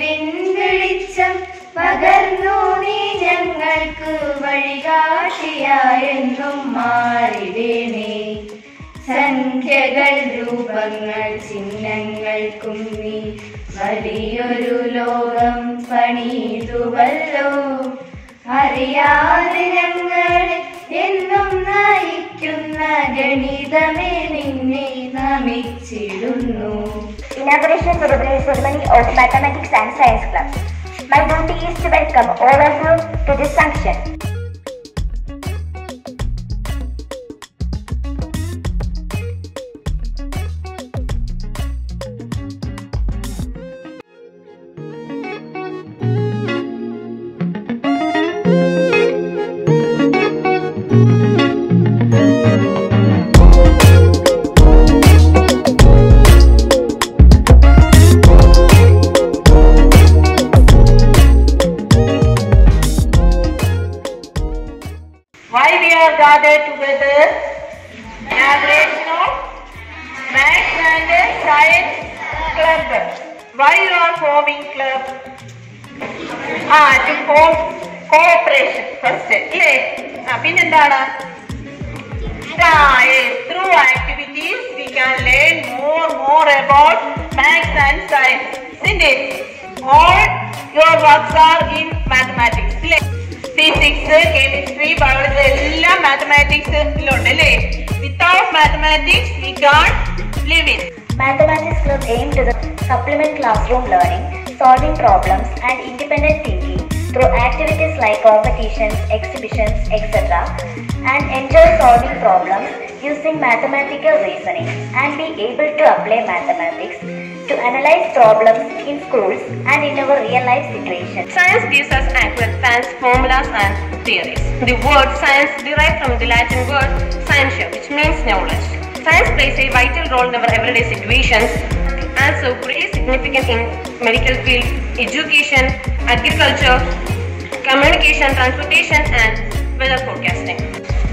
നിൻ വെളിച്ചം പകർന്നു നീ ഞങ്ങൾക്ക് വഴികാട്ടിയായെന്നും മാറിടേണേ സംഖ്യകൾ രൂപങ്ങൾ ചിഹ്നങ്ങൾക്കും നീ വലിയൊരു ലോകം പണിതുവല്ലോ. അറിയാതെ ഞങ്ങൾ എന്നും നയിക്കുന്ന ഗണിതമേ നിന്നെ നമിച്ചിടുന്നു. Inauguration ceremony of Mathematics and Science Club. My duty is to welcome all of you to this function. Why we are gathered together? Inauguration of Maths and Science Club. Why you are forming club? Ah, to form cooperation first. ഇല്ലേ ആ പിന്നെന്താണ് through activities we can learn more more about maths and science isn't it all your works are in mathematics ഇല്ലേ physics chemistry biology എല്ലാം മാത്തമാറ്റിക്സിലുണ്ട് അല്ലേ without mathematics we can live in Mathematics Club aim to the supplement classroom learning, solving problems, and independent thinking through activities like competitions, exhibitions, etc. and enjoy solving problems using mathematical reasoning and be able to apply mathematics to analyze problems in schools and in our real life situations. Science gives us accurate science formulas and theories. The word science derived from the Latin word scientia, which means knowledge. Science plays a vital role in our everyday situations, also pretty significant in medical field, education, agriculture, communication, transportation, and weather forecasting.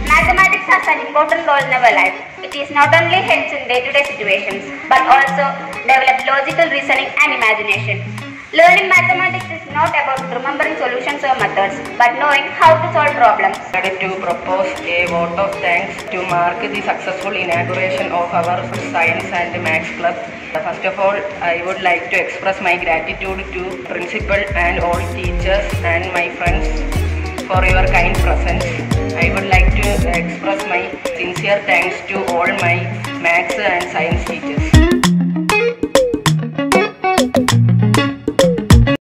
Mathematics has an important role in our life. It is not only helps in day-to-day situations, but also develop logical reasoning and imagination. Learning mathematics is not about remembering solutions or methods, but knowing how to solve problems. I decided to propose a vote of thanks to mark the successful inauguration of our Science and Maths Club. First of all, I would like to express my gratitude to principal and all teachers and my friends for your kind presence. I would like to express my sincere thanks to all my maths and science teachers.